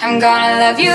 I'm gonna love you.